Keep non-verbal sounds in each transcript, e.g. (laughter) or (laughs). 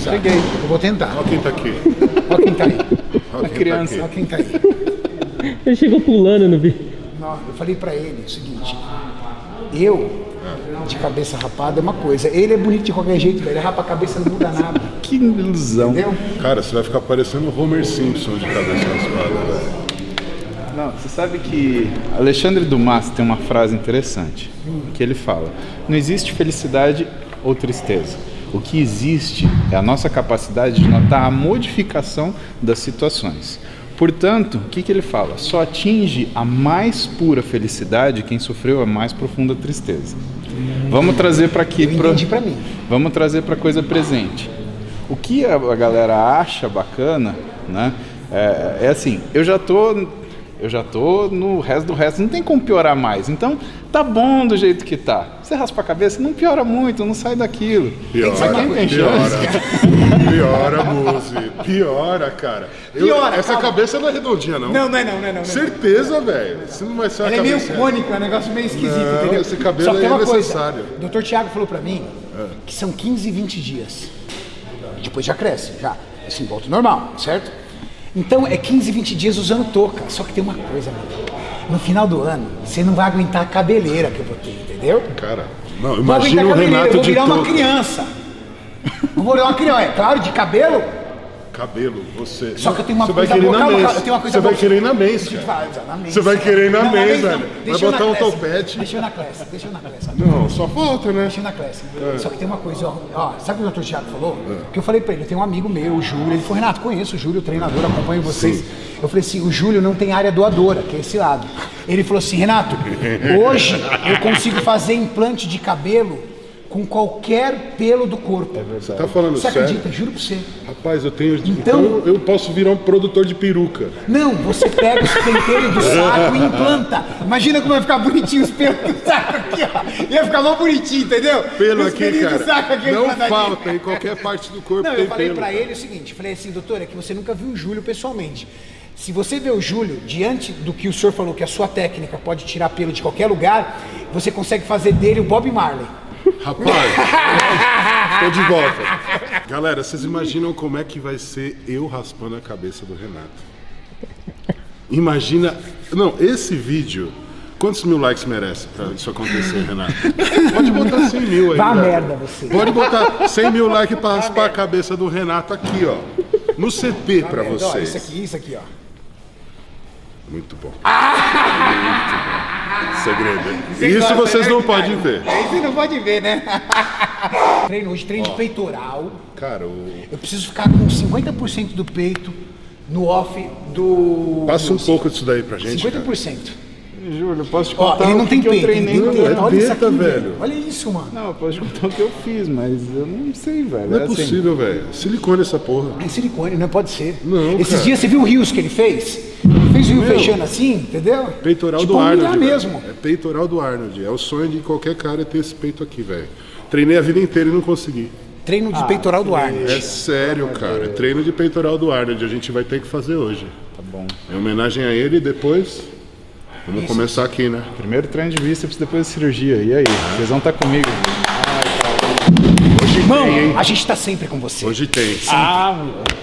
Exato. Cheguei. Eu vou tentar. Olha quem tá aqui. Olha quem tá aí. Olha quem criança. Tá Olha quem tá aí. Ele chegou pulando no vídeo. Não, eu falei pra ele o seguinte. Eu, de cabeça rapada, é uma coisa. Ele é bonito de qualquer jeito, velho. Ele rapa a cabeça, não muda nada. Que ilusão. Entendeu? Cara, você vai ficar parecendo o Homer Simpson de cabeça raspada, velho. Não, você sabe que Alexandre Dumas tem uma frase interessante, que ele fala: não existe felicidade ou tristeza. O que existe é a nossa capacidade de notar a modificação das situações. Portanto, o que, que ele fala? Só atinge a mais pura felicidade quem sofreu a mais profunda tristeza. Vamos trazer para aqui. Pra mim. Vamos trazer para coisa presente. O que a, a galera acha bacana, né? É, é assim, eu já tô, eu já tô no resto do resto, não tem como piorar mais. Então, tá bom do jeito que tá. Você raspa a cabeça, não piora muito, não sai daquilo. Piora, Mas quem tem piora. chance? Piora, Muzi. Piora, cara. Eu- Piora, essa calma. cabeça não é redondinha, não. Não, não é não, não é não. não é. Certeza, velho. Você não vai ser uma Ela é meio cônico, é um negócio meio esquisito, Não, entendeu? esse cabelo Só que é coisa. necessário. O Dr. Tiago falou pra mim que são 15, 20 dias. Depois já cresce, já. Assim, volta normal, certo? Então é 15, 20 dias usando touca. Só que tem uma coisa, amigo. No final do ano, você não vai aguentar a cabeleira que eu vou ter, entendeu? Cara, não, imagina o cabeleira, eu Renato vou de virar uma touca. criança. Não vou virar uma criança, é claro, de cabelo. Cabelo, você. Só que eu tenho uma você coisa vai querer na calma, eu tenho uma coisa Você vai boa. querer ir na mês. Você vai querer ir na. Deixa Vai botar um topete. Deixa eu na classe, deixa eu na classe. Não, só falta, né? Deixa eu na classe. Só que tem uma coisa, ó, ó, sabe o que o doutor Thiago falou? Que eu falei pra ele, tenho um amigo meu, o Júlio, ele falou, Renato, conheço o Júlio, treinador, acompanho vocês. Eu falei assim, o Júlio não tem área doadora, que é esse lado. Ele falou assim, Renato, (laughs) hoje eu consigo fazer implante de cabelo com qualquer pelo do corpo. Você tá falando Você sério? acredita? Juro pra você. Rapaz, eu tenho. Então- Então, eu posso virar um produtor de peruca. Não, você pega os penteiros do saco e implanta. Imagina como vai ficar bonitinho os pelos do saco aqui, ó. Ia ficar mó bonitinho, entendeu? Pelo Os aqui, pelinhos do cara. saco aqui não falta, em qualquer parte do corpo Não, eu falei pelo. pra ele o seguinte, falei assim, doutor, é que você nunca viu o Júlio pessoalmente. Se você vê o Júlio diante do que o senhor falou, que a sua técnica pode tirar pelo de qualquer lugar, você consegue fazer dele o Bob Marley. Rapaz, (laughs) tô de volta. Galera, vocês imaginam como é que vai ser eu raspando a cabeça do Renato? Imagina. Não, esse vídeo. Quantos mil likes merece pra isso acontecer, Renato? Pode botar 100 mil aí. Vá galera. merda você. Pode botar 100 mil likes pra raspar a cabeça do Renato aqui, ó. No CT pra Ó, vocês. isso aqui, isso aqui, ó. Muito bom. Muito bom. Segredo. Isso vocês não podem ver. Você não pode ver, né? (laughs) treino hoje, treino de peitoral. Cara, o... Eu preciso ficar com 50% do peito no off do. passa um pouco disso daí pra gente. cara. 50%. Júlio, posso te Ó, contar ele não o que tem que eu peito, ele treinei tem no teta. é Olha isso aqui, velho. velho. Olha isso, mano. Não, eu posso te contar o que eu fiz, mas eu não sei, velho. Não é assim, possível, velho. Silicone essa porra. É silicone, não pode ser. Não, Esses cara. dias você viu o rios que ele fez? Rio fechando assim, entendeu? Peitoral tipo, do Arnold. mesmo. É peitoral do Arnold. É o sonho de qualquer cara ter esse peito aqui, velho. Treinei a vida inteira e não consegui. Treino de peitoral do Arnold. É sério, cara. Treino de peitoral do Arnold. A gente vai ter que fazer hoje. Tá bom. Em homenagem a ele e depois. Vamos começar aqui, né? Primeiro treino de bíceps depois da cirurgia. E aí? Vocês vão estar comigo? Irmão, tem, hein? a gente tá sempre com você. Hoje tem. Ah, mano.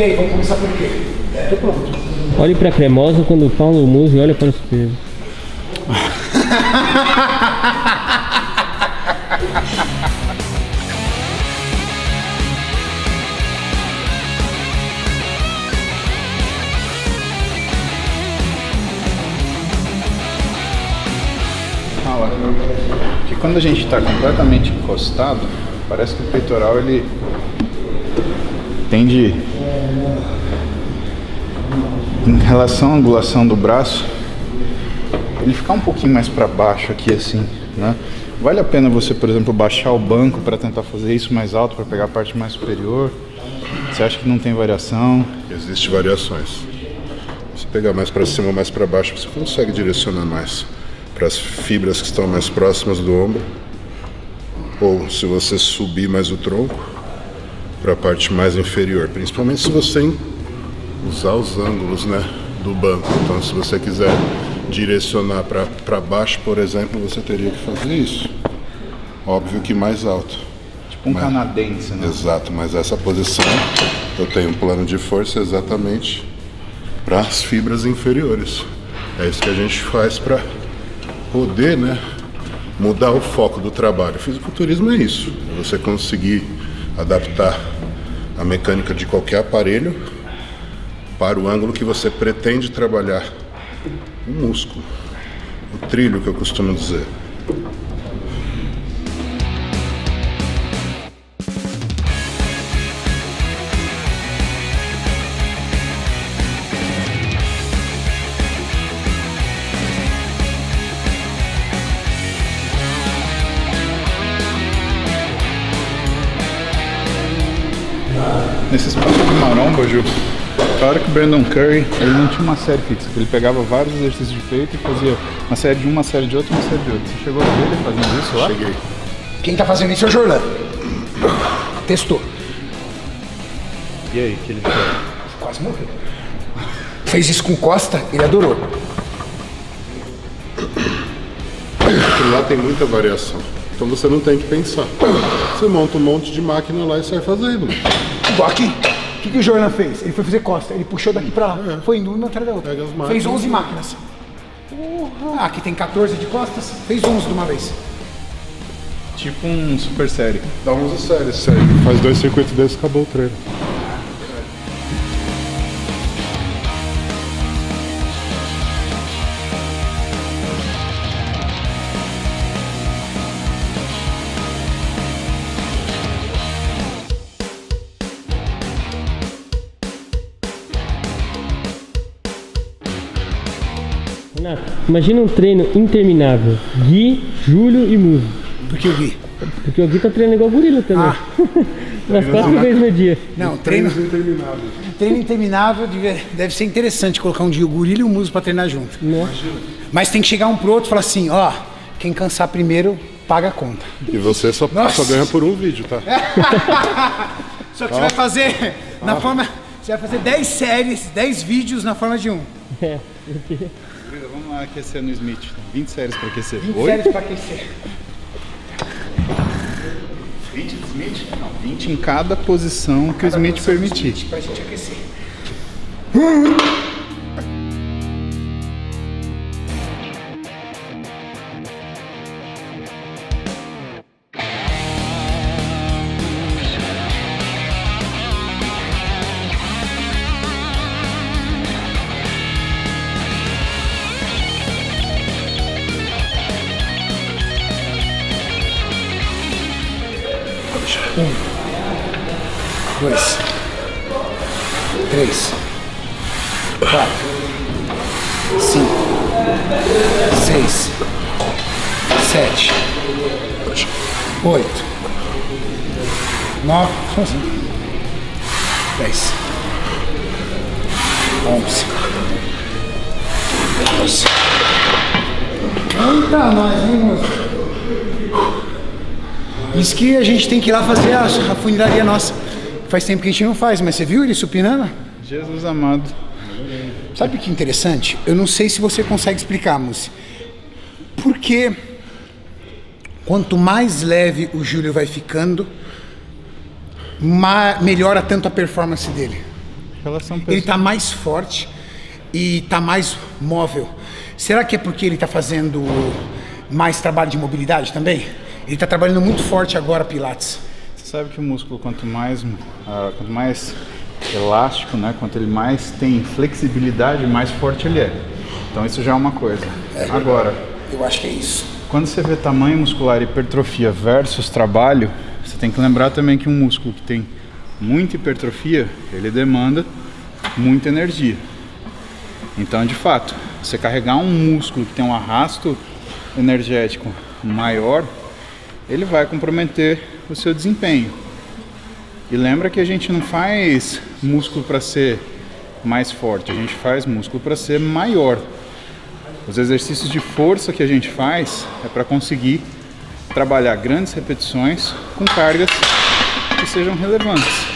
E aí, vamos começar por quê? Tô pronto. Olhe pra cremosa quando o Paulo Musi olha para o espelho. fala que quando a gente está completamente encostado, parece que o peitoral ele tende Em relação à angulação do braço, ele ficar um pouquinho mais para baixo aqui assim, né? Vale a pena você, por exemplo, baixar o banco para tentar fazer isso mais alto para pegar a parte mais superior? Você acha que não tem variação? Existem variações. Se pegar mais para cima ou mais para baixo, você consegue direcionar mais para as fibras que estão mais próximas do ombro. Ou se você subir mais o tronco para a parte mais inferior, principalmente se você usar os ângulos né, do banco. Então, se você quiser direcionar para baixo, por exemplo, você teria que fazer isso. Óbvio que mais alto. Tipo um Mas- canadense, né? Exato, mas essa posição eu tenho um plano de força exatamente para as fibras inferiores. É isso que a gente faz para poder, né, mudar o foco do trabalho. Fisiculturismo é isso, é você conseguir adaptar a mecânica de qualquer aparelho para o ângulo que você pretende trabalhar o músculo, o trilho que eu costumo dizer. Brandon Curry, ele não tinha uma série fixa, ele pegava vários exercícios de peito e fazia uma série de um, uma série de outro, uma série de outro. Você chegou a ver ele fazendo isso lá? Cheguei. Quem tá fazendo isso é o Jorlan. Testou. E aí, que ele fez? Quase morreu. Fez isso com Costa, ele adorou. Aquilo lá tem muita variação. Então você não tem que pensar. Você monta um monte de máquina lá e sai fazendo. Igual aqui. O que, que o Jordan fez? Ele foi fazer Costa, ele puxou daqui pra lá. Foi indo uma atrás da outra. Fez máquinas. 11 máquinas. Ah, aqui tem 14 de costas, fez 11 de uma vez. Tipo um super série. Dá 11 séries, sério. Faz dois circuitos desses, acabou o treino. Renato, imagina um treino interminável. Gui, Júlio e Muso. Por que o Gui? Porque o Gui tá treinando igual gorila também. Ah. (laughs) Nas quatro vezes no dia. Não, treino, intermináveis. treino interminável deve, deve ser interessante colocar um dia o gorila e o muso pra treinar junto. Nossa. Mas tem que chegar um pro outro e falar assim, ó, quem cansar primeiro, paga a conta. E você só, só ganha por um vídeo, tá? (laughs) Só que você vai fazer na forma. Você vai fazer 10 séries, 10 vídeos na forma de um. É. (laughs) Vamos aquecer no Smith. 20 séries para aquecer. 20 Oi? séries pra aquecer. 20 de Smith? Não, 20 em cada posição que o Smith permitir. Pra gente aquecer. (laughs) 11. 12. Eita, nós, hein, moço? Diz que a gente tem que ir lá fazer a, a funilaria nossa. Faz tempo que a gente não faz, mas você viu ele supinando? Jesus amado. Sabe o que é interessante? Eu não sei se você consegue explicar, Musi. Porque quanto mais leve o Júlio vai ficando, melhora tanto a performance dele. Ele está mais forte e está mais móvel. Será que é porque ele está fazendo mais trabalho de mobilidade também? Ele está trabalhando muito forte agora, Pilates. Você sabe que o músculo, quanto mais, ah, quanto mais elástico, né, quanto ele mais tem flexibilidade, mais forte ele é. Então isso já é uma coisa. Agora, Eu acho que é isso. quando você vê tamanho muscular e hipertrofia versus trabalho, você tem que lembrar também que um músculo que tem muita hipertrofia, ele demanda muita energia. Então, de fato, você carregar um músculo que tem um arrasto energético maior, ele vai comprometer o seu desempenho. E lembra que a gente não faz músculo para ser mais forte, a gente faz músculo para ser maior. Os exercícios de força que a gente faz é para conseguir trabalhar grandes repetições com cargas que sejam relevantes.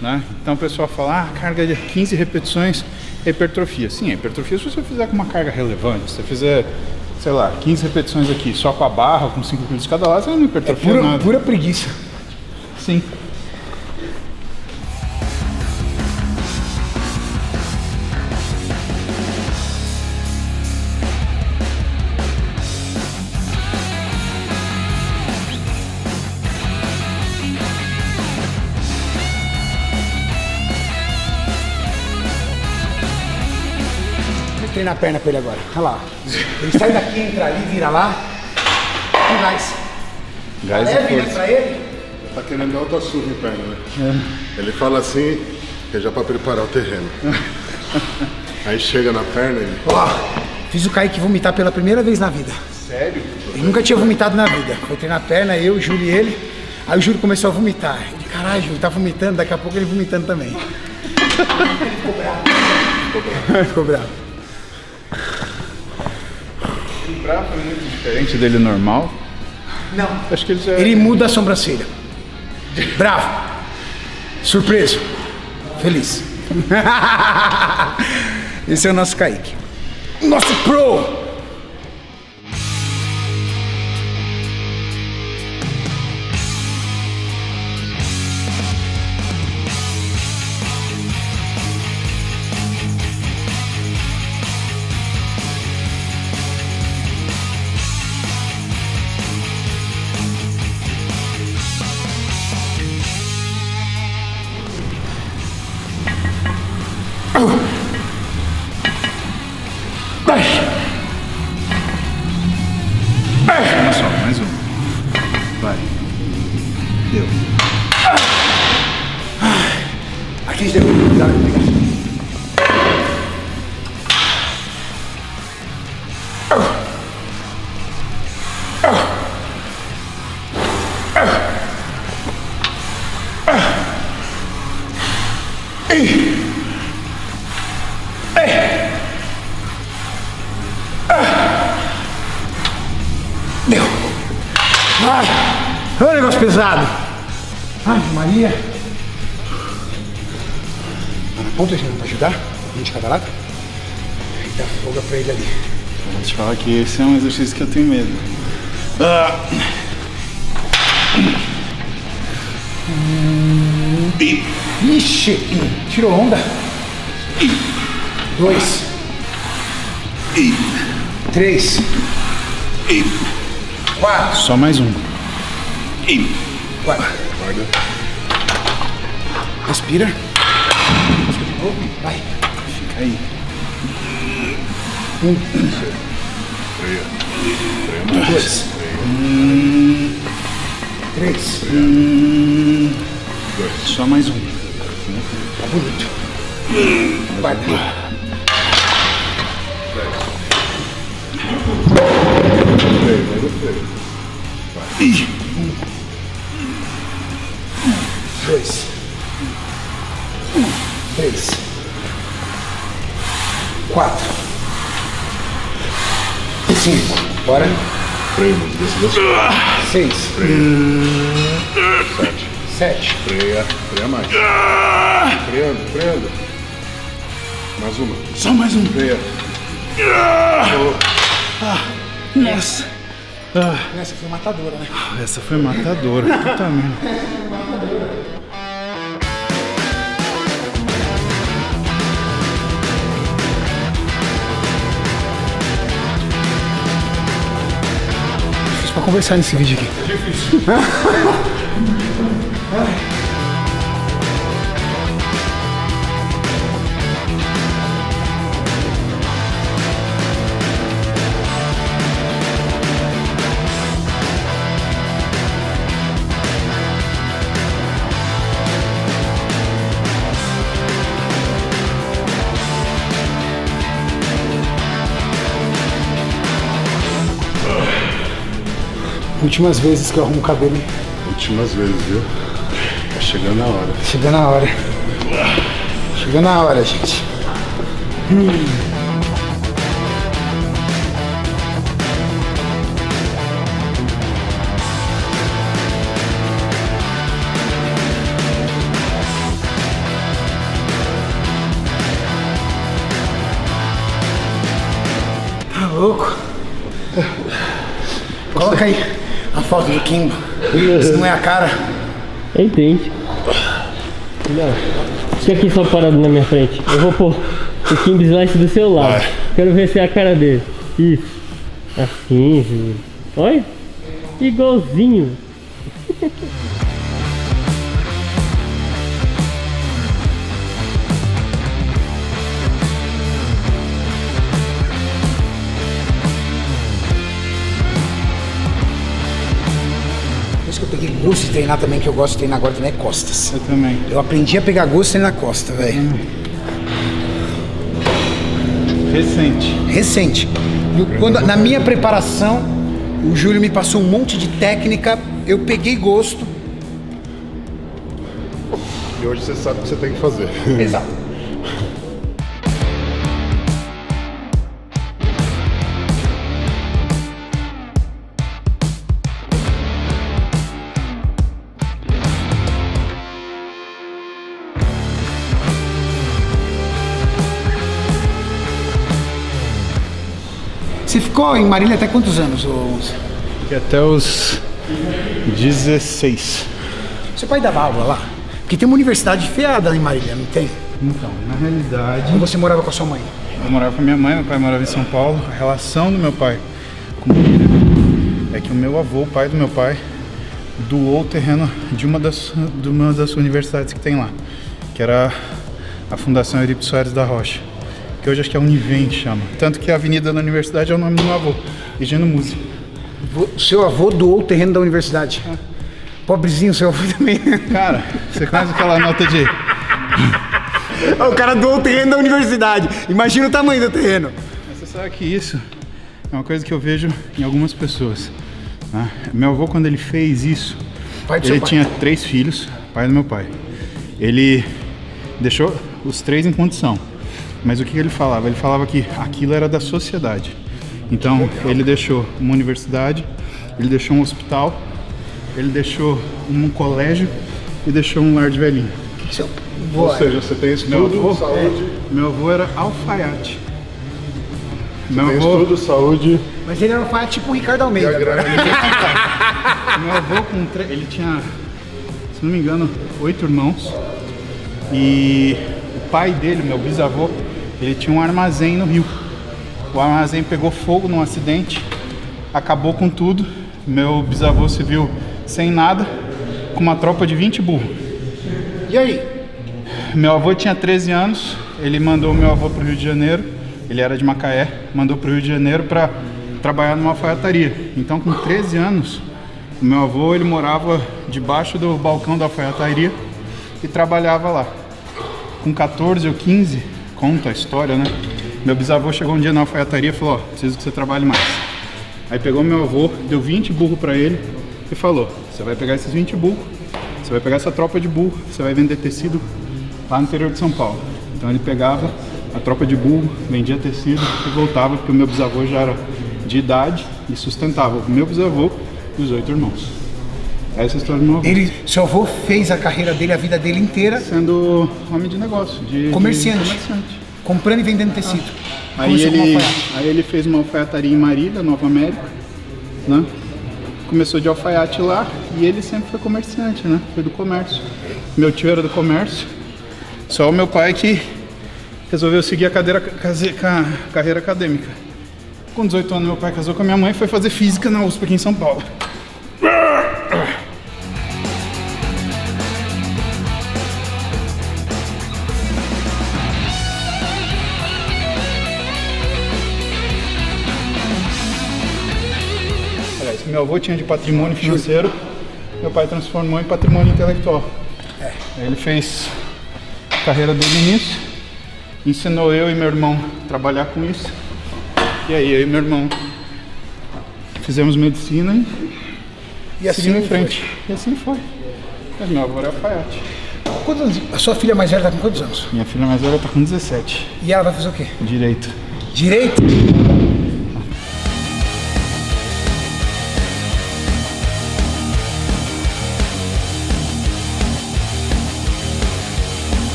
Né? Então o pessoal fala, ah, carga de 15 repetições é hipertrofia. Sim, é hipertrofia se você fizer com uma carga relevante. Se você fizer, sei lá, 15 repetições aqui só com a barra, com 5 kg de cada lado, você não hipertrofia Pura, nada. pura preguiça. Sim. Treina a perna com ele agora. Olha lá. Ele sai daqui, entra ali, vira lá. Com gás. Gás e Leve, né, pra ele. Tá querendo dar outra surra em perna, né? Ele fala assim, que é já pra preparar o terreno. Aí chega na perna ele. Ó, fiz o Kaique vomitar pela primeira vez na vida. Sério? Ele nunca tinha vomitado na vida. Foi treinar a perna, eu, o Júlio e ele. Aí o Júlio começou a vomitar. Ele, caralho, Júlio, tá vomitando, daqui a pouco ele vomitando também. Ficou bravo. Ficou bravo. O bravo é muito diferente dele normal. Não. Acho que ele já Ele muda a sobrancelha. Bravo. Surpreso. Feliz. (laughs) Esse é o nosso Kaique. Nosso pro! Pesado. Ai, Maria. Tá na ponta, gente, pra ajudar? 20 cada lado? Dá folga pra ele ali. Vou te falar que esse é um exercício que eu tenho medo. Ah. Ixi, tirou onda. Dois. Três. Quatro. Só mais um. Quatro. Respira. Respira de novo. Vai. Fica aí. Dois. Três. Só mais um. Tá bonito. Quatro. Dois. Três. Quatro. Cinco. Bora. Freio. Seis. Sete. Sete. Freia. Freia mais. Freando, freando. Mais uma. Só mais um. Freia. Nossa. Essa foi matadora, né? Essa foi matadora. Puta merda. Pra conversar nesse vídeo aqui. (laughs) Últimas vezes que eu arrumo o cabelo. Últimas vezes, viu? Tá chegando a hora. Chegando a hora. Chegando a hora, gente. Tá louco? Coloca aí a foto do Kimbo. Isso não é a cara. Entende. Não. Fica aqui só parado na minha frente. Eu vou pôr o King Slice do seu lado. Quero ver se é a cara dele. Isso. Assim, Júlio. Olha. Igualzinho. Gosto de treinar também, que eu gosto de treinar agora também é costas. Eu também. Eu aprendi a pegar gosto treinar costa, velho. Recente. Recente. No- Quando, na minha preparação, o Júlio me passou um monte de técnica, eu peguei gosto. E hoje você sabe o que você tem que fazer. Exato. Ficou em Marília até quantos anos? ô? E até os 16. Seu pai dava aula lá? Porque tem uma universidade feada em Marília, não tem? Então, na realidade, Ou você morava com a sua mãe? eu morava com a minha mãe, meu pai morava em São Paulo. A relação do meu pai com é que o meu avô, o pai do meu pai, doou o terreno de uma das, de uma das universidades que tem lá, que era a Fundação Eurípides Soares da Rocha, que hoje acho que é Univem que chama. Tanto que a avenida da universidade é o nome do meu avô, Higino Musi. Seu avô doou o terreno da universidade. Pobrezinho, seu avô também. Cara, você conhece aquela nota de (laughs) o cara doou o terreno da universidade. Imagina o tamanho do terreno. Mas Você sabe que isso é uma coisa que eu vejo em algumas pessoas. né? Meu avô, quando ele fez isso, ele tinha três filhos, pai do meu pai. Ele deixou os três em condição. Mas o que ele falava? Ele falava que aquilo era da sociedade. Então, ele deixou uma universidade, ele deixou um hospital, ele deixou um colégio e deixou um lar de velhinho. Seu... Ou seja, você tem Meu estudo, avô, saúde. meu avô era alfaiate. Meu Tem avô, estudo, saúde Mas ele era um pai tipo o Ricardo Almeida. (laughs) Meu avô com tre... ele tinha, se não me engano, oito irmãos. E o pai dele, meu bisavô, ele tinha um armazém no rio. O armazém pegou fogo num acidente, acabou com tudo. Meu bisavô se viu sem nada, com uma tropa de 20 burros. E aí? Meu avô tinha 13 anos, ele mandou meu avô para o Rio de Janeiro, ele era de Macaé, mandou para o Rio de Janeiro para trabalhar numa alfaiataria. Então, com 13 anos, o meu avô ele morava debaixo do balcão da alfaiataria e trabalhava lá. Com 14 ou 15, conta a história, né? Meu bisavô chegou um dia na alfaiataria e falou: Ó, preciso que você trabalhe mais. Aí pegou meu avô, deu 20 burros para ele e falou: Você vai pegar esses 20 burros, você vai pegar essa tropa de burro, você vai vender tecido lá no interior de São Paulo. Então ele pegava a tropa de burro, vendia tecido e voltava, porque o meu bisavô já era de idade e sustentava o meu bisavô e os oito irmãos. Essa a história do meu avô. Ele, seu avô fez a carreira dele, a vida dele inteira, Sendo homem de negócio, de de Comerciante. comerciante. comprando e vendendo tecido. Aí Começou como ele, alfaiate. aí ele fez uma alfaiataria em Marília, Nova América, né? Começou de alfaiate lá e ele sempre foi comerciante, né? Foi do comércio. Meu tio era do comércio. Só o meu pai que resolveu seguir a cadeira, case- ca- carreira acadêmica. Com 18 anos, meu pai casou com a minha mãe e foi fazer física na USP aqui em São Paulo. Meu avô tinha de patrimônio financeiro, meu pai transformou em patrimônio intelectual. Aí ele fez a carreira dele nisso, ensinou eu e meu irmão a trabalhar com isso. E aí eu e meu irmão fizemos medicina e E assim seguindo em foi. frente. E assim foi. Mas meu avô era alfaiate. Quantos? A sua filha mais velha tá com quantos anos? Minha filha mais velha tá com 17. E ela vai fazer o quê? Direito. Direito?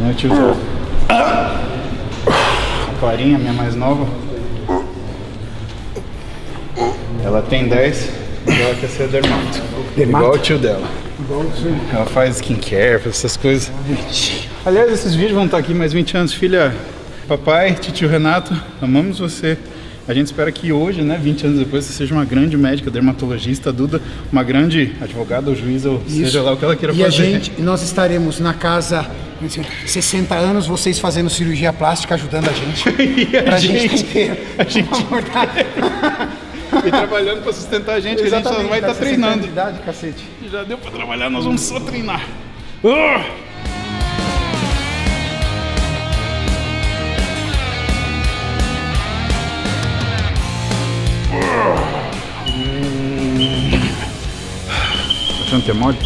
Nem o tio. A Clarinha, minha mais nova. Ela tem 10, mas ela quer ser dermato. Dermato? Igual o tio dela. Ela faz skincare, faz essas coisas. Aliás, esses vídeos vão estar aqui mais 20 anos. Filha, papai, tio Renato, amamos você. A gente espera que hoje, né, 20 anos depois, você seja uma grande médica, dermatologista, Duda, uma grande advogada ou juíza, ou seja lá o que ela queira E a fazer. gente, nós estaremos na casa, 60 anos, vocês fazendo cirurgia plástica, ajudando a gente. (laughs) E a pra gente, gente- tá inteiro. a gente-. E trabalhando pra sustentar a gente, que a gente só Exatamente, vai tá estar 60 anos treinando. de idade, cacete. Já deu pra trabalhar, nós vamos só treinar. Ah! Tá achando que é mole?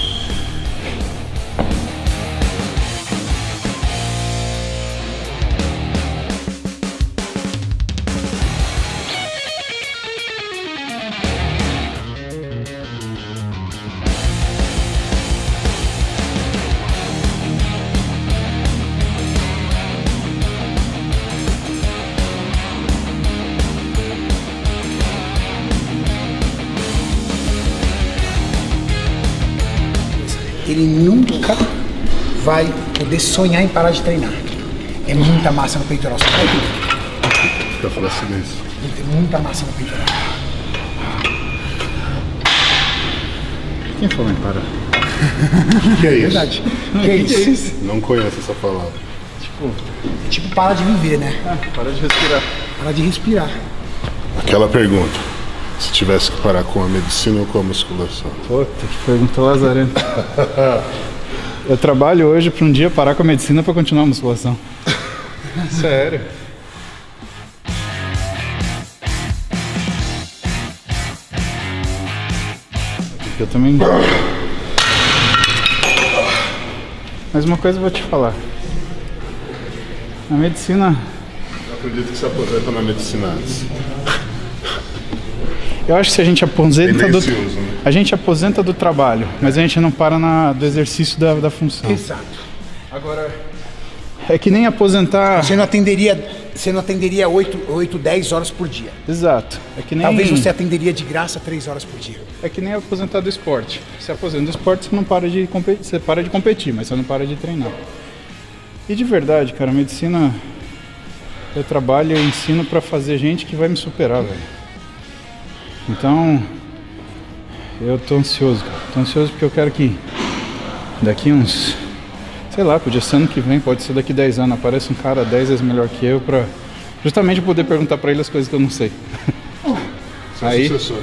Sonhar em parar de treinar. É muita massa no peitoral. Vai ver. Fica flacidez. Ele tem muita massa no peitoral. Quem falou em parar? O (laughs) que é isso? Verdade. (laughs) Que é isso? Não conheço essa palavra. Tipo, para de viver, né? Ah, para de respirar. Para de respirar. Aquela pergunta. Se tivesse que parar com a medicina ou com a musculação? Puta, que pergunta lazarenta. (laughs) Eu trabalho hoje pra um dia parar com a medicina pra continuar a musculação. (laughs) Sério. Eu também. Mas uma coisa eu vou te falar. A medicina Eu acredito que se aposenta na medicina antes. Eu acho que se a gente aposenta do, né? A gente aposenta do trabalho, mas a gente não para na, do exercício da, da função. Exato. Agora é que nem aposentar. Você não atenderia, você não atenderia 8, 8, 10 horas por dia. Exato. É que nem Talvez você atenderia de graça 3 horas por dia. é que nem aposentar do esporte. Se aposenta do esporte, você não para de competir, você para de competir, mas você não para de treinar. E de verdade, cara, a medicina eu trabalho e ensino pra fazer gente que vai me superar, velho. Então, eu tô ansioso, cara. Tô ansioso porque eu quero que daqui uns, sei lá, podia ser ano que vem, pode ser daqui 10 anos, apareça um cara 10 vezes melhor que eu pra justamente poder perguntar pra ele as coisas que eu não sei. Aí, Sucessor.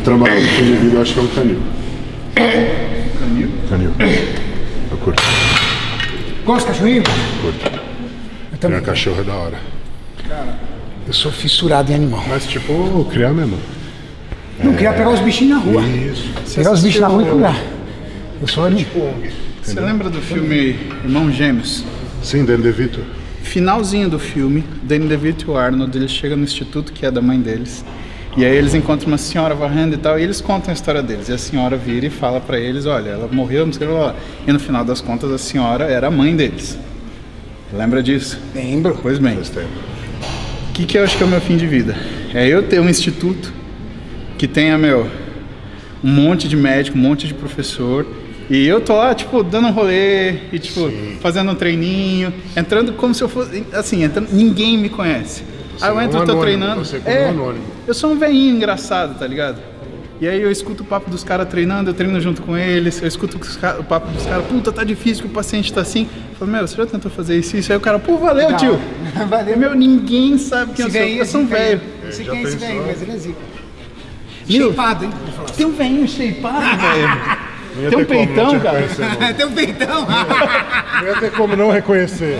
Meu trabalho de vida eu acho que é um canil. Canil? Canil. Eu curto, Gosta de cachorrinho? curto. Eu Minha também. cachorra é da hora. Eu sou fissurado em animal. Mas tipo, criar mesmo. Não queria pegar os bichinhos na rua. Isso. Pegar os bichos na rua e cuidar. Eu sou ali. Você lembra do filme Irmãos Gêmeos? Sim, Dan DeVito. Finalzinho do filme, Danny DeVito e o Arnold, eles chegam no instituto que é da mãe deles. E aí eles encontram uma senhora varrendo e tal, e eles contam a história deles. E a senhora vira e fala pra eles, olha, ela morreu, não sei lá. E no final das contas a senhora era a mãe deles. Lembra disso? Lembro. Pois bem. O que, que eu acho que é o meu fim de vida? É eu ter um instituto que tenha, meu, um monte de médico, um monte de professor. E eu tô lá, tipo, dando um rolê e, tipo, fazendo um treininho, entrando como se eu fosse. Assim, entrando, ninguém me conhece. Aí eu é um entro, tô anônimo, treinando. você como É, um anônimo. eu sou um velhinho engraçado, tá ligado? E aí eu escuto o papo dos caras treinando, eu treino junto com eles, eu escuto o papo dos caras, puta, tá difícil que o paciente tá assim. Eu falo, meu, você já tentou fazer isso? Isso aí o cara, pô, valeu, Legal. tio. (laughs) Valeu. Meu, ninguém sabe quem eu sou. Eu é sou um velho. Já quem é esse pensou? velho, mas ele é zica. Meu, Shapeado, hein? Assim. Tem um velhinho shapeado, (laughs) velho. Não Tem um não peitão, cara. não. (laughs) Tem um peitão. Não ia ter como não reconhecer.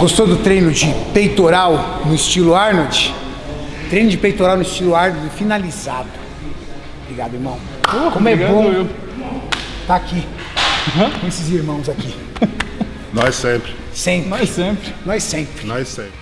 Gostou do treino de peitoral no estilo Arnold? Treino de peitoral no estilo Arnold finalizado. Obrigado, irmão. Como é obrigado, bom eu. tá aqui com esses irmãos aqui. Nós sempre. Sempre. Mas sempre. Nós sempre. Nós sempre.